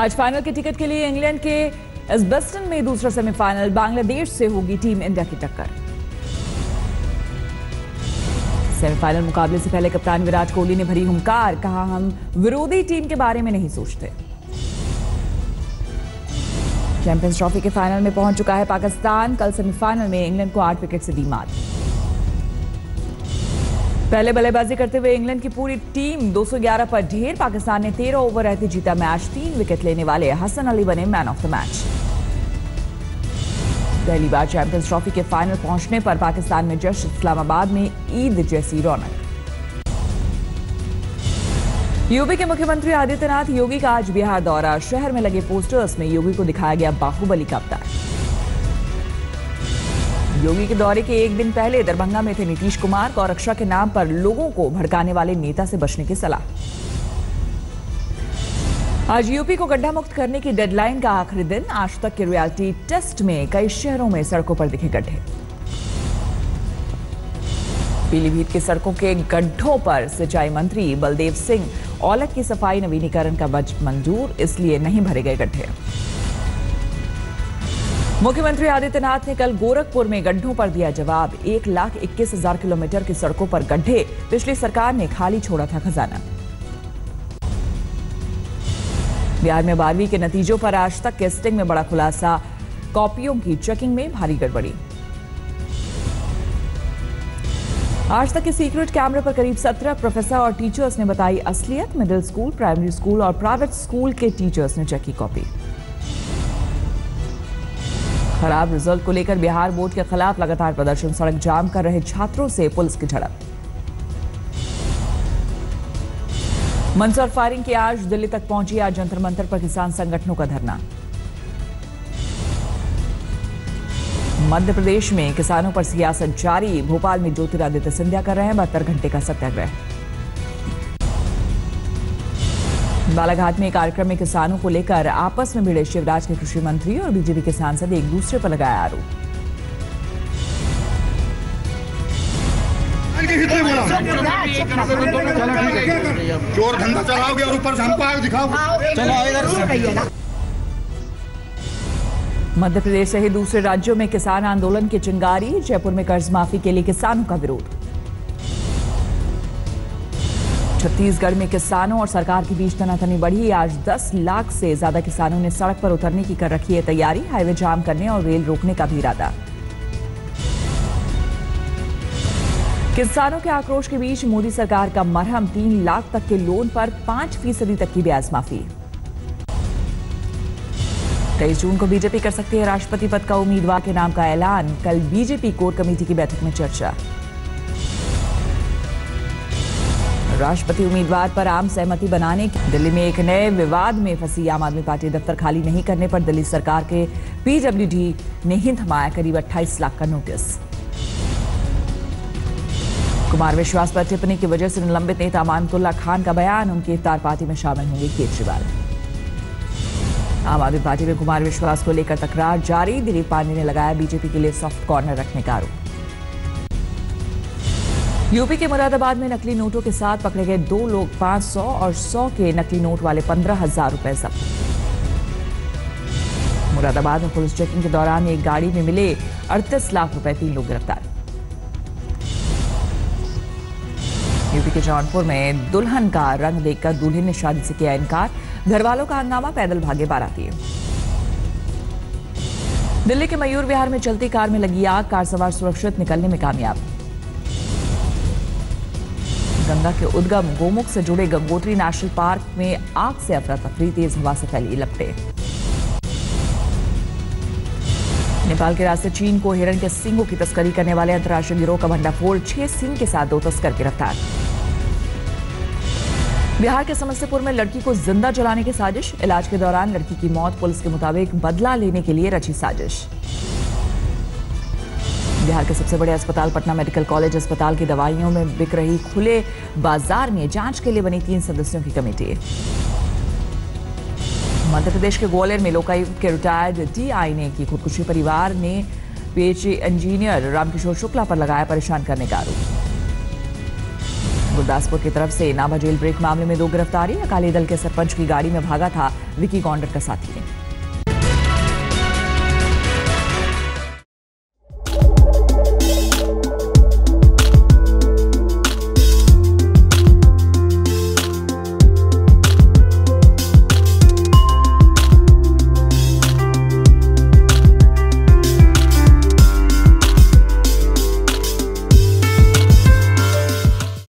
आज फाइनल के टिकट के लिए इंग्लैंड के एसबेस्टन में दूसरा सेमीफाइनल बांग्लादेश से होगी टीम इंडिया की टक्कर। सेमीफाइनल मुकाबले से पहले कप्तान विराट कोहली ने भरी हुंकार, कहा हम विरोधी टीम के बारे में नहीं सोचते। चैंपियंस ट्रॉफी के फाइनल में पहुँच चुका है पाकिस्तान, कल सेमीफाइनल में इंग्लैंड को आठ विकेट से दी मात। पहले बल्लेबाजी करते हुए इंग्लैंड की पूरी टीम 211 पर ढेर, पाकिस्तान ने 13 ओवर रहते जीता मैच, तीन विकेट लेने वाले हसन अली बने मैन ऑफ़ द मैच पहली बार चैंपियंस ट्रॉफी के फाइनल पहुँचने पर पाकिस्तान में जश्न, इस्लामाबाद में ईद जैसी रौनक। यूपी के मुख्यमंत्री आदित्यनाथ योगी का आज बिहार दौरा, शहर में लगे पोस्टर्स में योगी को दिखाया गया बाहुबली का अवतार। योगी के दौरे के एक दिन पहले दरभंगा में थे नीतीश कुमार, गौरक्षा के नाम पर लोगों को भड़काने वाले नेता से बचने की सलाह। आज यूपी को गड्ढा मुक्त करने की डेडलाइन का आखिरी दिन। आज तक के रियलिटी टेस्ट में कई शहरों में सड़कों पर दिखे गड्ढे। पीलीभीत की सड़कों के गड्ढों पर सिंचाई मंत्री बलदेव सिंह औलख की सफ़ाई नवीनीकरण का बजट मंजूर, इसलिए नहीं भरे गए गड्ढे। मुख्यमंत्री आदित्यनाथ ने कल गोरखपुर में गड्ढों पर दिया जवाब। एक लाख इक्कीस हज़ार किलोमीटर की सड़कों पर गड्ढे। पिछली सरकार ने खाली छोड़ा था खजाना। बिहार में बारहवीं के नतीजों पर आज तक टेस्टिंग में बड़ा खुलासा। कॉपियों की चेकिंग में भारी गड़बड़ी। आज तक के सीक्रेट कैमरे पर करीब 17 प्रोफेसर और टीचर्स ने बताई असलियत। मिडिल स्कूल, प्राइमरी स्कूल और प्राइवेट स्कूल के टीचर्स ने चेकी कॉपी। खराब रिज़ल्ट को लेकर बिहार बोर्ड के खिलाफ लगातार प्रदर्शन। सड़क जाम कर रहे छात्रों से पुलिस की झड़प। मंसर फायरिंग की आज दिल्ली तक पहुँची। आज जंतर मंतर पर किसान संगठनों का धरना। मध्य प्रदेश में किसानों पर सियासत जारी। भोपाल में ज्योतिरादित्य सिंधिया कर रहे हैं बहत्तर घंटे का सत्याग्रह। बालाघाट में कार्यक्रम में किसानों को लेकर आपस में भिड़े शिवराज के कृषि मंत्री और बीजेपी के सांसद एक दूसरे पर लगाया आरोप। चोर धंधा चलाओगे और ऊपर इधर मध्य प्रदेश सहित दूसरे राज्यों में किसान आंदोलन की चिंगारी, जयपुर में कर्ज माफ़ी के लिए किसानों का विरोध। छत्तीसगढ़ में किसानों और सरकार के बीच तनातनी बढ़ी। आज 10 लाख से ज़्यादा किसानों ने सड़क पर उतरने की कर रखी है तैयारी, हाईवे जाम करने और रेल रोकने का भी इरादा। किसानों के आक्रोश के बीच मोदी सरकार का मरहम, तीन लाख तक के लोन पर पाँच फ़ीसदी तक की ब्याज माफ़ी। तेईस जून को बीजेपी कर सकती है राष्ट्रपति पद का उम्मीदवार के नाम का ऐलान। कल बीजेपी कोर कमेटी की बैठक में चर्चा। राष्ट्रपति उम्मीदवार पर आम सहमति बनाने की दिल्ली में एक नए विवाद में फंसी आम आदमी पार्टी दफ्तर खाली नहीं करने पर दिल्ली सरकार के पीडब्ल्यूडी ने ही थमाया करीब 28 लाख का नोटिस। कुमार विश्वास पर टिप्पणी की वजह से निलंबित नेता मानतुल्ला खान का बयान, उनकी इफ्तार पार्टी में शामिल होंगे केजरीवाल। आम आदमी पार्टी में कुमार विश्वास को लेकर तकरार जारी, दिलीप पांडे ने लगाया बीजेपी के लिए सॉफ्ट कॉर्नर रखने का आरोप। यूपी के मुरादाबाद में नकली नोटों के साथ पकड़े गए दो लोग 500 और 100 के नकली नोट वाले पंद्रह हज़ार रुपए जब्त। मुरादाबाद में पुलिस चेकिंग के दौरान एक गाड़ी में मिले 38 लाख रुपए, तीन लोग गिरफ़्तार। यूपी के जौनपुर में दुल्हन का रंग देखकर दूल्हे ने शादी से किया इनकार। घर वालों का हंगामा, पैदल भागे बाराती। दिल्ली के मयूर विहार में चलती कार में लगी आग, कार सवार सुरक्षित निकलने में कामयाब। गंगा के उद्गम गोमुख से जुड़े गंगोत्री नेशनल पार्क में आग से अफरा तफरी तेज हवा से फैली लपटे। नेपाल के रास्ते चीन को हिरण के सिंगों की तस्करी करने वाले अंतर्राष्ट्रीय गिरोह का भंडाफोड़, छह सिंह के साथ दो तस्कर गिरफ़्तार। बिहार के समस्तीपुर में लड़की को ज़िंदा जलाने की साजिश। इलाज के दौरान लड़की की मौत, पुलिस के मुताबिक बदला लेने के लिए रची साजिश। बिहार के सबसे बड़े अस्पताल, पटना मेडिकल कॉलेज अस्पताल की दवाइयों में बिक रही खुले बाज़ार में जाँच के लिए बनी तीन सदस्यों की कमेटी। मध्य प्रदेश के ग्वालियर में लोकायुक्त के रिटायर्ड टीआई ने की खुदकुशी। परिवार ने पीएचडी इंजीनियर रामकिशोर शुक्ला पर लगाया परेशान करने का आरोप। गुरदासपुर की तरफ़ से नाभा जेल ब्रेक मामले में दो गिरफ्तारी। अकाली दल के सरपंच की गाड़ी में भागा था विकी गौंडर का साथी।